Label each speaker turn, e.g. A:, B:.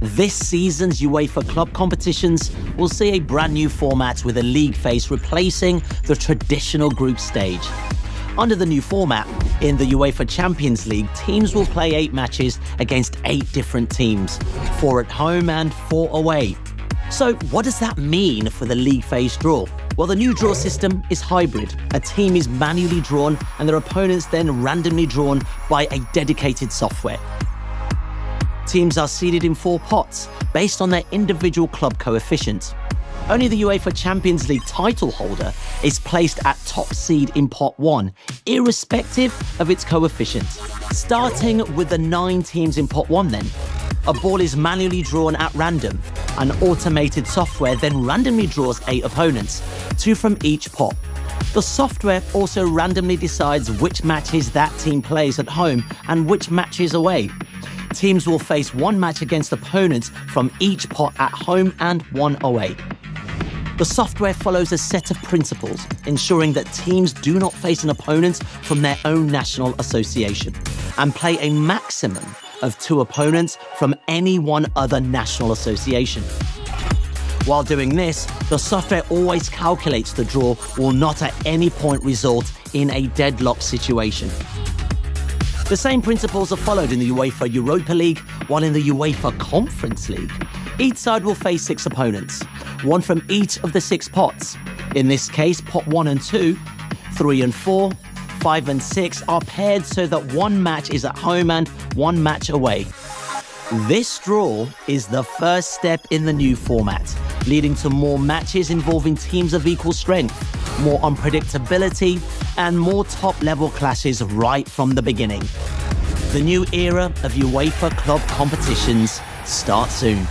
A: This season's UEFA club competitions will see a brand new format with a league phase replacing the traditional group stage. Under the new format, in the UEFA Champions League, teams will play eight matches against eight different teams, four at home and four away. So, what does that mean for the league phase draw? Well, the new draw system is hybrid. A team is manually drawn and their opponents then randomly drawn by a dedicated software. Teams are seeded in four pots based on their individual club coefficient. Only the UEFA Champions League title holder is placed at top seed in pot 1, irrespective of its coefficient. Starting with the nine teams in pot 1 then, a ball is manually drawn at random. An automated software then randomly draws eight opponents, two from each pot. The software also randomly decides which matches that team plays at home and which matches away. Teams will face one match against opponents from each pot at home and one away. The software follows a set of principles, ensuring that teams do not face an opponent from their own national association and play a maximum of two opponents from any one other national association. While doing this, the software always calculates the draw will not at any point result in a deadlock situation. The same principles are followed in the UEFA Europa League, while in the UEFA Conference League, each side will face six opponents, one from each of the six pots. In this case, pot one and two, three and four, five and six are paired so that one match is at home and one match away. This draw is the first step in the new format, leading to more matches involving teams of equal strength, more unpredictability, and more top level clashes right from the beginning. The new era of UEFA club competitions starts soon.